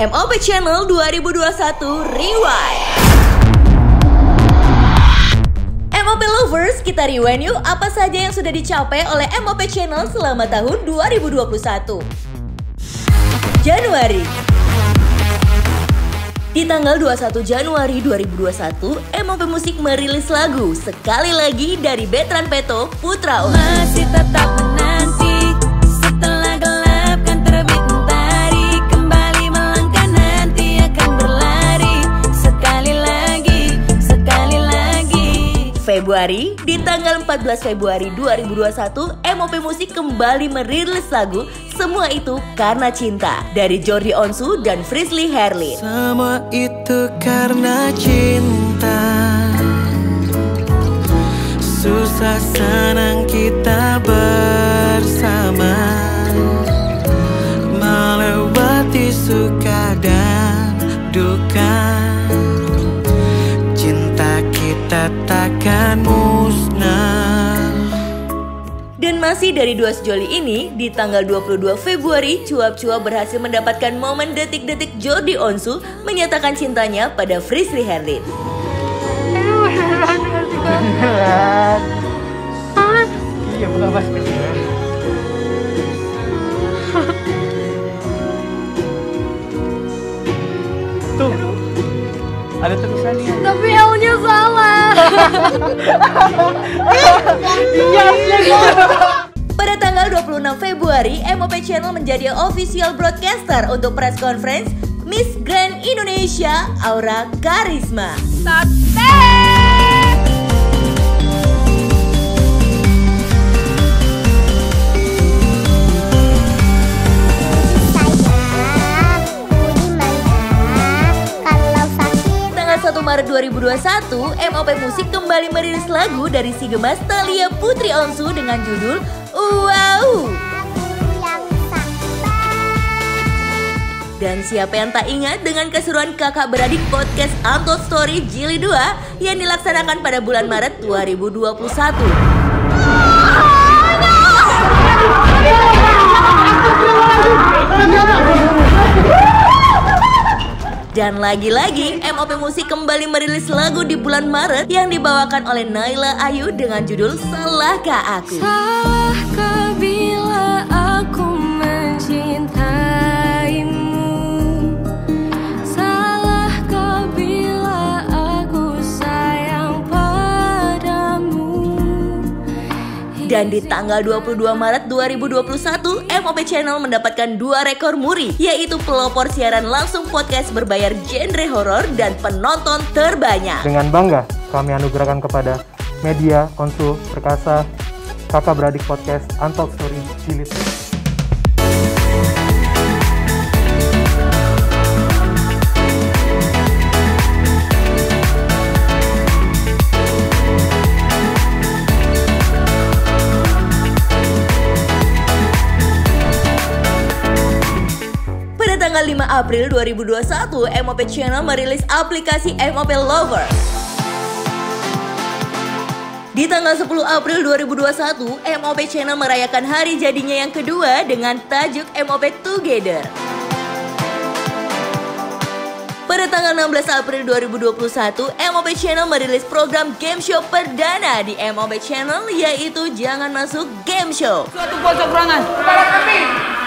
MOP Channel 2021 Rewind. MOP Lovers, kita rewind yuk apa saja yang sudah dicapai oleh MOP Channel selama tahun 2021. Januari di tanggal 21 Januari 2021, MOP Musik merilis lagu Sekali Lagi dari Betran Peto Putra. Masih tetap Februari, di tanggal 14 Februari 2021, MOP Musik kembali merilis lagu Semua Itu Karena Cinta dari Jordi Onsu dan Frisley Herlin. Semua itu karena cinta Susah senang kita bersama kita takkan musnah Dan masih dari dua sejoli ini, di tanggal 22 Februari, Cuap-Cuap berhasil mendapatkan momen detik-detik Jordi Onsu menyatakan cintanya pada Frisley Herlin. Iya. Tuh, ada tulisannya. Tapi L-nya salah Iya, iya, Pada tanggal 26 Februari, MOP Channel menjadi official broadcaster untuk press conference Miss Grand Indonesia Aura Karisma. Tanggal 2021, MOP Musik kembali merilis lagu dari si gemas Thalia Putri Onsu dengan judul Wow. Dan siapa yang tak ingat dengan keseruan kakak beradik podcast Untold Story Jili 2 yang dilaksanakan pada bulan Maret 2021. Dan lagi-lagi, MOP Musik kembali merilis lagu di bulan Maret yang dibawakan oleh Naila Ayu dengan judul Salahkah Aku. Salahkah Dan di tanggal 22 Maret 2021, Mop Channel mendapatkan dua rekor muri, yaitu pelopor siaran langsung podcast berbayar genre horor dan penonton terbanyak. Dengan bangga, kami anugerahkan kepada media, konsul, perkasa, kakak beradik podcast, Antok Story, Cilis. 25 April 2021, MOP Channel merilis aplikasi MOP Lover. Di tanggal 10 April 2021, MOP Channel merayakan hari jadinya yang kedua dengan tajuk MOP Together. Pada tanggal 16 April 2021, MOP Channel merilis program game show perdana di MOP Channel yaitu Jangan Masuk Game Show. Suatu kekurangan kepada kami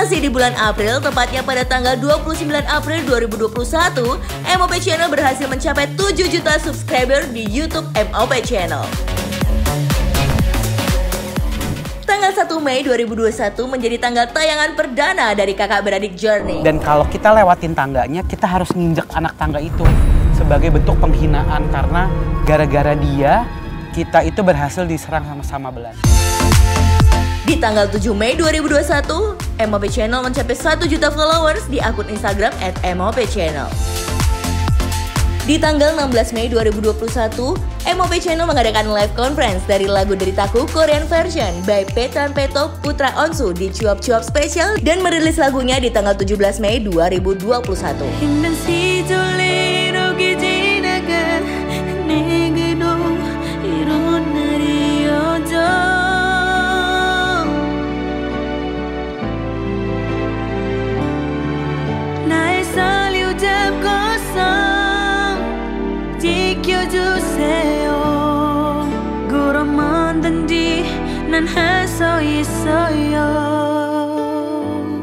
Masih di bulan April, tepatnya pada tanggal 29 April 2021, MOP Channel berhasil mencapai 7 juta subscriber di YouTube MOP Channel. Tanggal 1 Mei 2021 menjadi tanggal tayangan perdana dari kakak beradik Journey. Dan kalau kita lewatin tangganya, kita harus nginjek anak tangga itu sebagai bentuk penghinaan karena gara-gara dia kita itu berhasil diserang sama-sama Belanda. Di tanggal 7 Mei 2021, MOP Channel mencapai 1 juta followers di akun Instagram at MOP Channel. Di tanggal 16 Mei 2021, MOP Channel mengadakan live conference dari lagu Deritaku Korean version by Petan Peto Putra Onsu di Cuap Cuap Special dan merilis lagunya di tanggal 17 Mei 2021.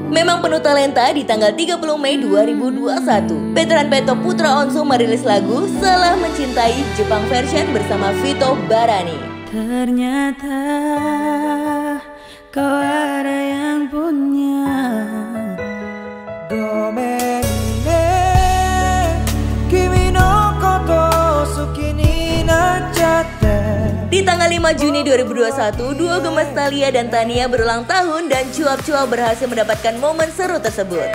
Memang penuh talenta di tanggal 30 Mei 2021. Veteran Peto Putra Onsu merilis lagu Salah Mencintai Jepang version bersama Vito Barani. Ternyata kau ada yang Juni 2021, duo gemes Thalia dan Tania berulang tahun dan cuap-cuap berhasil mendapatkan momen seru tersebut.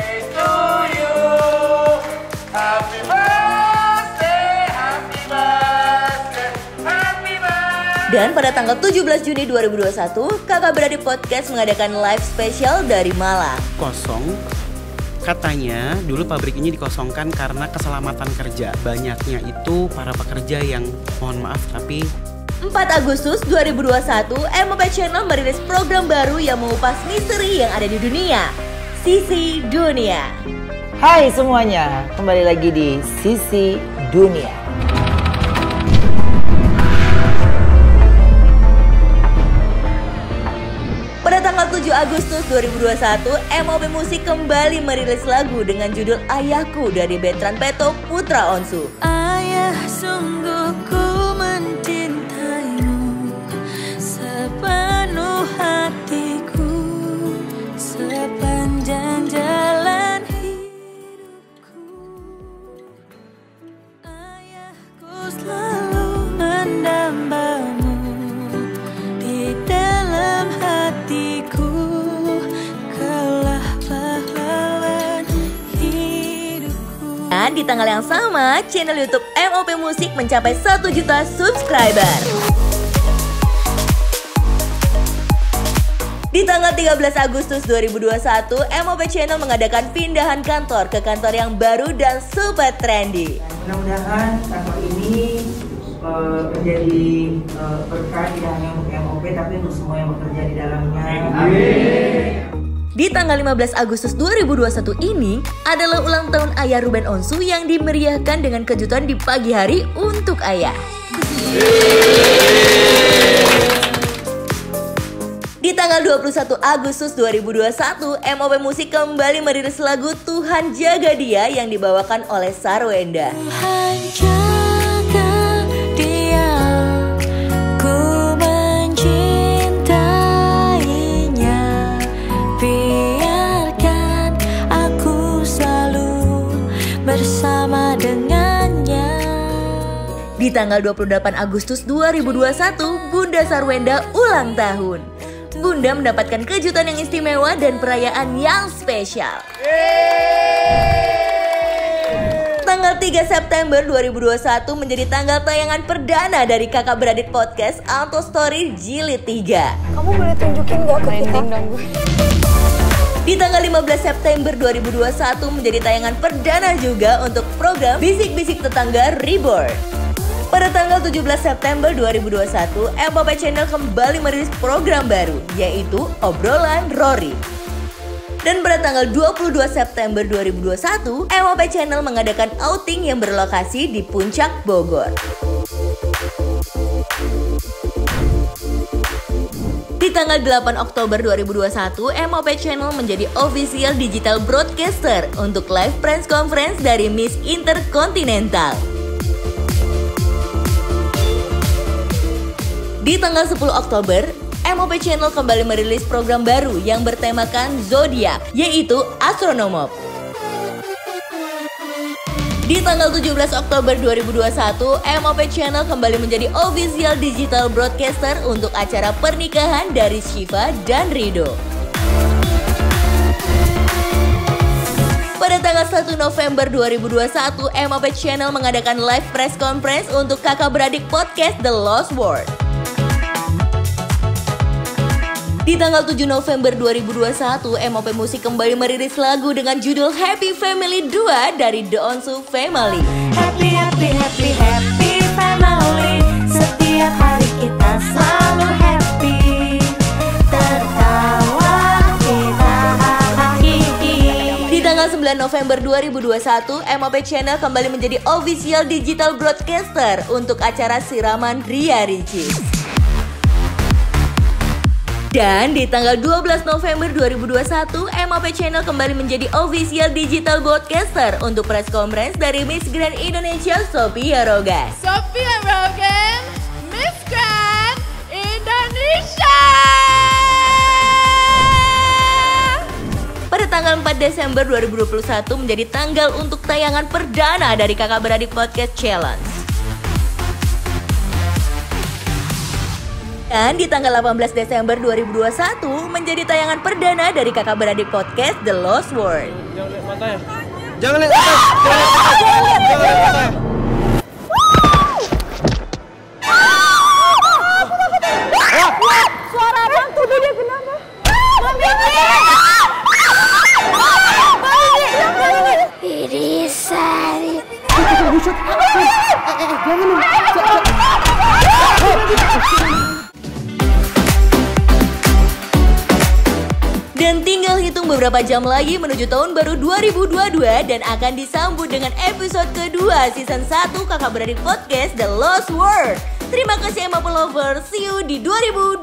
Dan pada tanggal 17 Juni 2021, Kakak Beradik Podcast mengadakan live special dari Malang. Kosong Katanya dulu pabrik ini dikosongkan karena keselamatan kerja. Banyaknya itu para pekerja yang mohon maaf tapi 4 Agustus 2021, MOP Channel merilis program baru yang mengupas misteri yang ada di dunia. Sisi Dunia. Hai semuanya, kembali lagi di Sisi Dunia. Pada tanggal 7 Agustus 2021, MOP Musik kembali merilis lagu dengan judul Ayahku dari Betran Peto Putra Onsu. Ayah sungguh sama, channel YouTube MOP Musik mencapai 1 juta subscriber. Di tanggal 13 Agustus 2021, MOP Channel mengadakan pindahan kantor ke kantor yang baru dan super trendy. Mudah-mudahan kantor ini eh, menjadi eh, berkah tidak hanya untuk MOP tapi untuk semua yang bekerja di dalamnya. Di tanggal 15 Agustus 2021 ini adalah ulang tahun ayah Ruben Onsu yang dimeriahkan dengan kejutan di pagi hari untuk ayah. Di tanggal 21 Agustus 2021, MOP Musik kembali merilis lagu Tuhan Jaga Dia yang dibawakan oleh Sarwenda. Tuhan jaga Di tanggal 28 Agustus 2021, Bunda Sarwenda ulang tahun. Bunda mendapatkan kejutan yang istimewa dan perayaan yang spesial. Tanggal 3 September 2021 menjadi tanggal tayangan perdana dari kakak beradik podcast Alto Story Jilid 3. Kamu boleh tunjukin gak ke kita? Di tanggal 15 September 2021 menjadi tayangan perdana juga untuk program Bisik-Bisik Tetangga Reborn. Pada tanggal 17 September 2021, MOP Channel kembali merilis program baru, yaitu Obrolan Rory. Dan pada tanggal 22 September 2021, MOP Channel mengadakan outing yang berlokasi di Puncak Bogor. Di tanggal 8 Oktober 2021, MOP Channel menjadi official digital broadcaster untuk live press conference dari Miss Intercontinental. Di tanggal 10 Oktober, MOP Channel kembali merilis program baru yang bertemakan zodiak, yaitu Astronomop. Di tanggal 17 Oktober 2021, MOP Channel kembali menjadi official digital broadcaster untuk acara pernikahan dari Shiva dan Rido. Pada tanggal 1 November 2021, MOP Channel mengadakan live press conference untuk kakak beradik podcast The Lost World. Di tanggal 7 November 2021, MOP Musik kembali merilis lagu dengan judul Happy Family 2 dari The Onsu Family. Happy, happy, happy, happy family Setiap hari kita selalu happy Tertawa kita hahihi Di tanggal 9 November 2021, MOP Channel kembali menjadi official digital broadcaster untuk acara siraman Ria Ricis. Dan di tanggal 12 November 2021, MOP Channel kembali menjadi official digital broadcaster untuk press conference dari Miss Grand Indonesia Sophia Rogas. Sophia Rogan, Miss Grand Indonesia. Pada tanggal 4 Desember 2021 menjadi tanggal untuk tayangan perdana dari Kakak Beradik Podcast Challenge. Dan di tanggal 18 Desember 2021 menjadi tayangan perdana dari Kakak Beradik Podcast The Lost World. Jangan lihat atas, jangan lihat atas, jangan lihat atas. Suara abang tuh dia kenapa? Ini beberapa jam lagi menuju tahun baru 2022 dan akan disambut dengan episode kedua season 1 Kakak Beradik Podcast The Lost World. Terima kasih Emma Lover, see you di 2022.